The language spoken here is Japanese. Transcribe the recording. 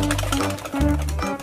うん。